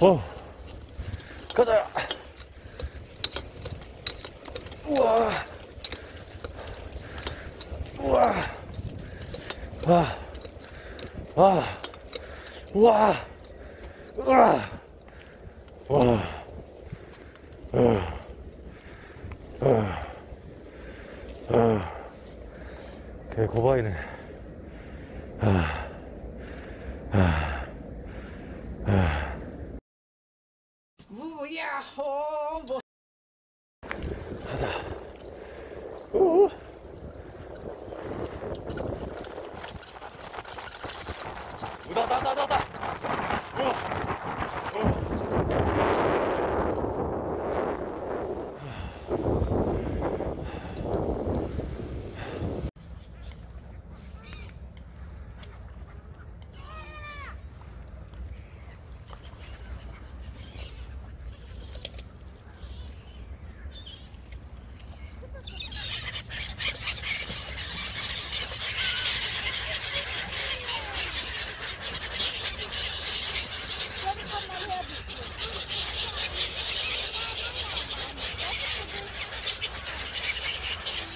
어, 가자. 우와, 우와, 와, 와, 우와, 우와, 와, 어, 어, 어, 개 고바이네. 아, 아, 아. 무야호 뭐 가자. 우. 우다다다다다.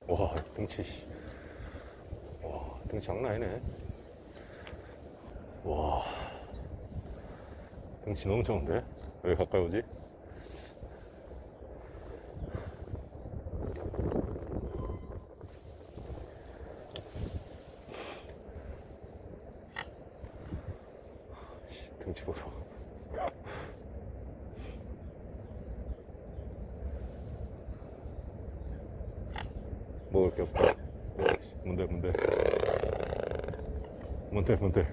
와, 등치, 씨. 와, 등치 장난 아니네. 와. 등치 너무 좋은데? 왜 가까이 오지? 씨, 등치 보소. 먹을 게 없다. 뭔데, 뭔데? 뭔데, 뭔데?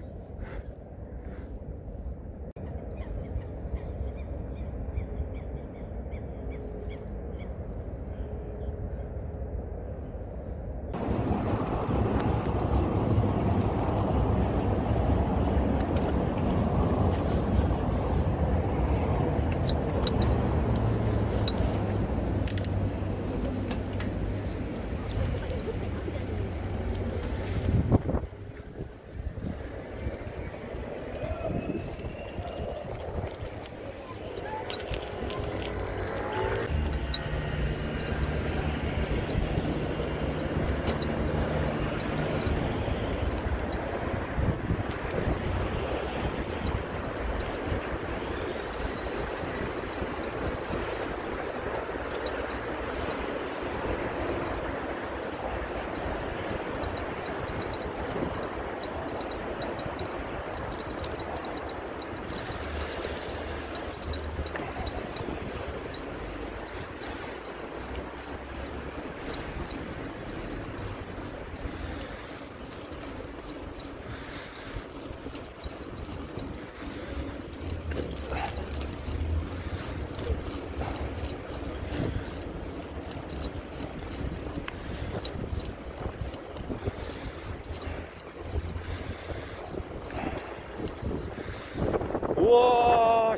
우와,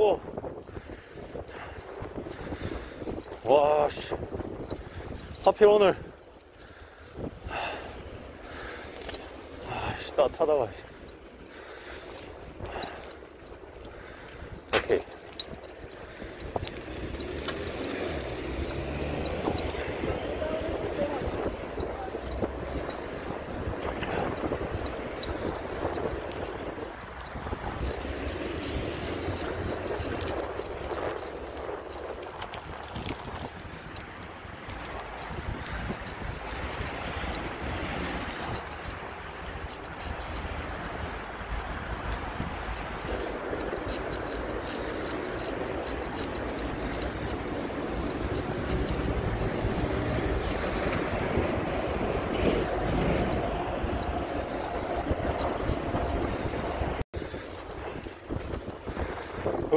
씨, 바람 무거워. 와, 씨. 하필 오늘. 아, 씨, 따뜻하다가.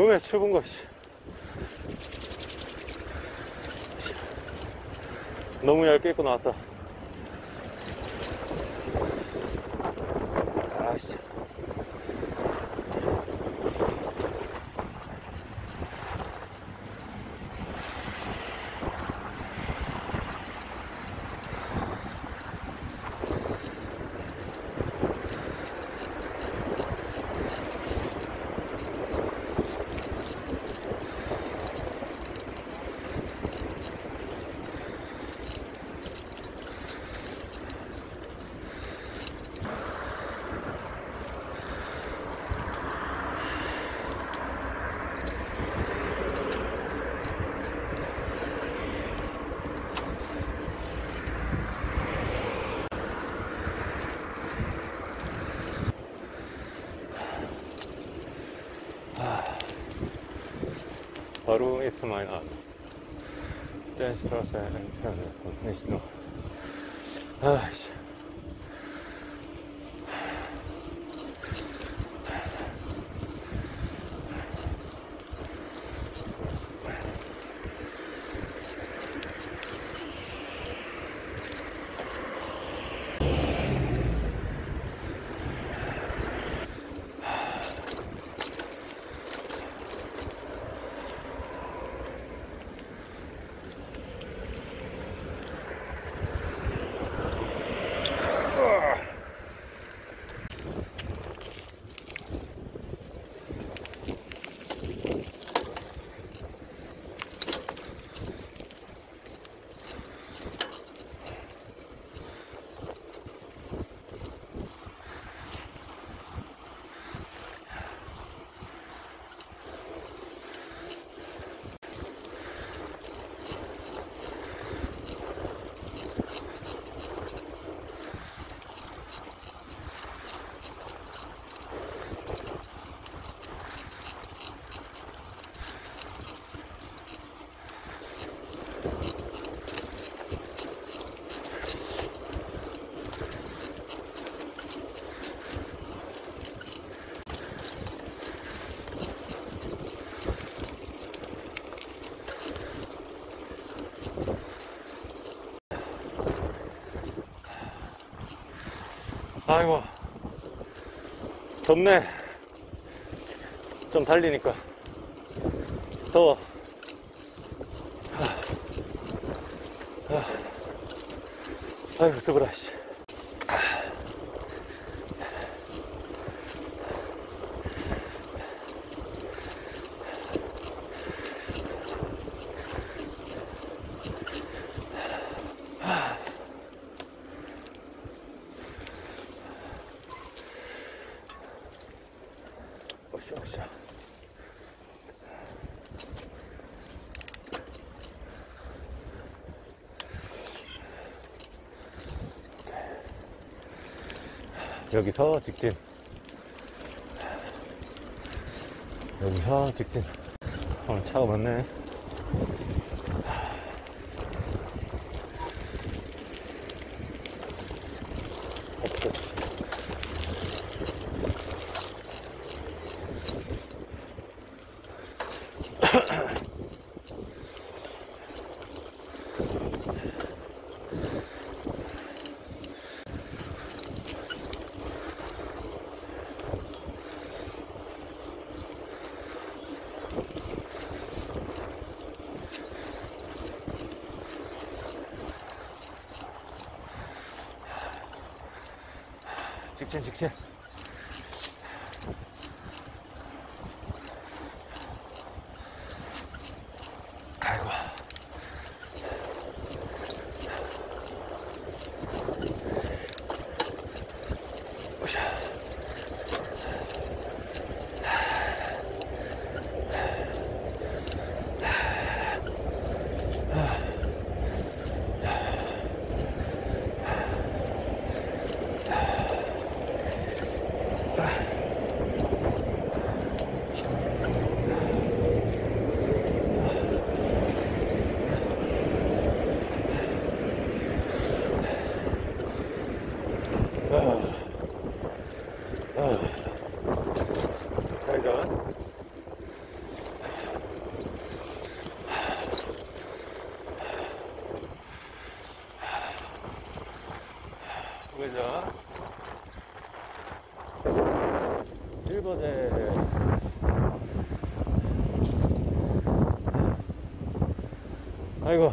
음에 추운 것이 너무 얇게 입고 나왔다 Haru ist mein Arzt. Der ist aus der Entfernung und nicht nur. Ach, ah, ich 덥네 좀 달리니까 더워 하. 하. 아이고 뜨거라 씨. 오샤 오샤 여기서 직진. 여기서 직진. 오늘 차가 많네 직진 직진 아이고 오샤 가자. 가자. 1번에 아이고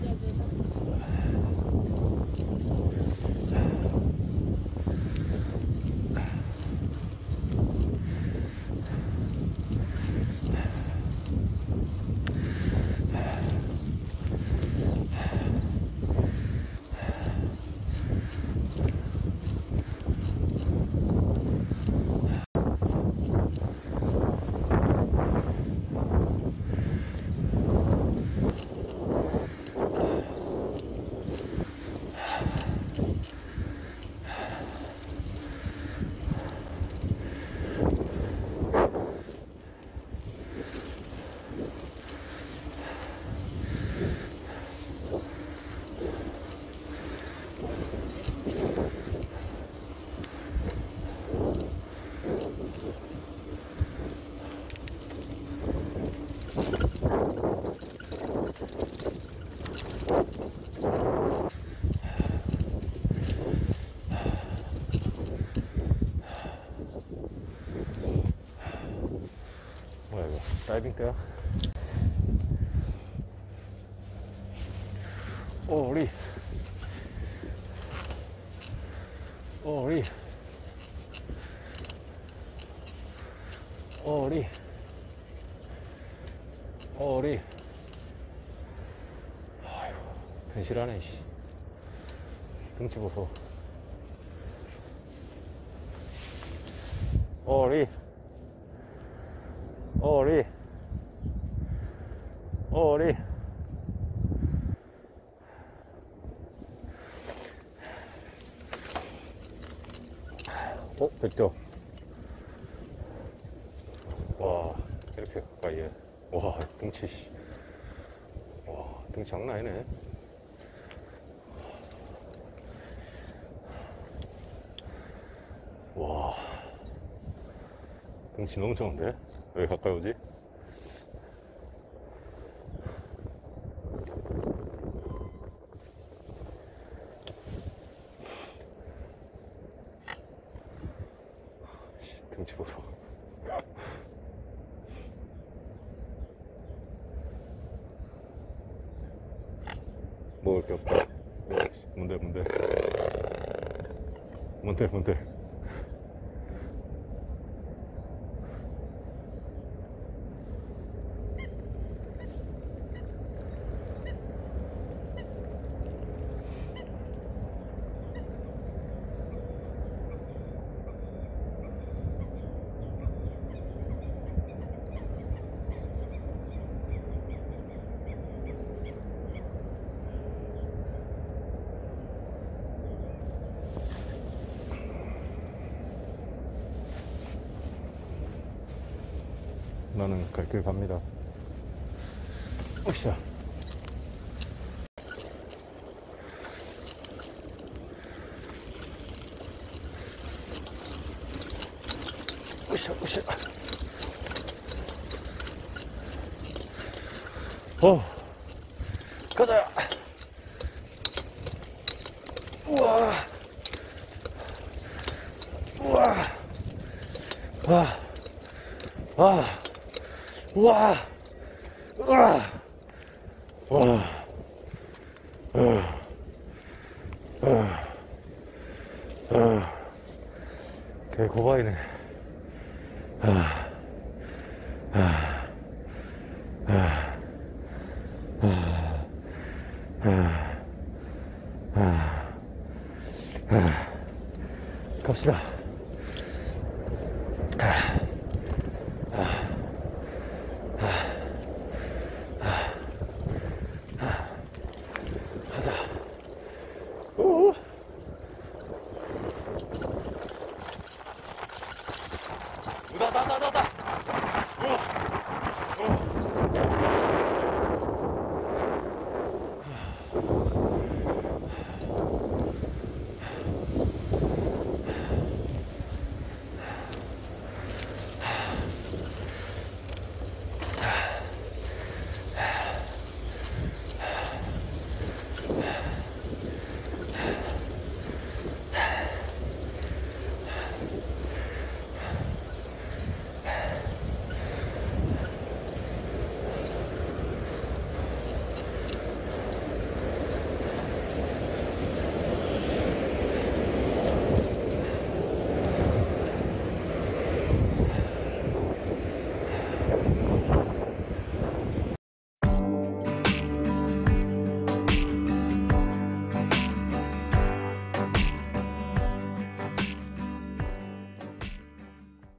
desert. 때야? 오리. 오리. 오리. 오리. 아이고 변실하네 씨. 등치 보소. 오리. 오리 오리 어? 됐죠? 와 이렇게 가까이에 와 등치 씨. 와 등치 장난 아니네 와 등치 너무 좋은데? 왜 가까이 오지? 씨, 등치 보소. 먹을 게 없다. 뭔 나는 갈 길 갑니다. 오샤. 오샤, 오샤. 어, 가자. 우와. 우와. 와. 와. 우와! 우와! 와! 아, 개 고바이네. 갑시다.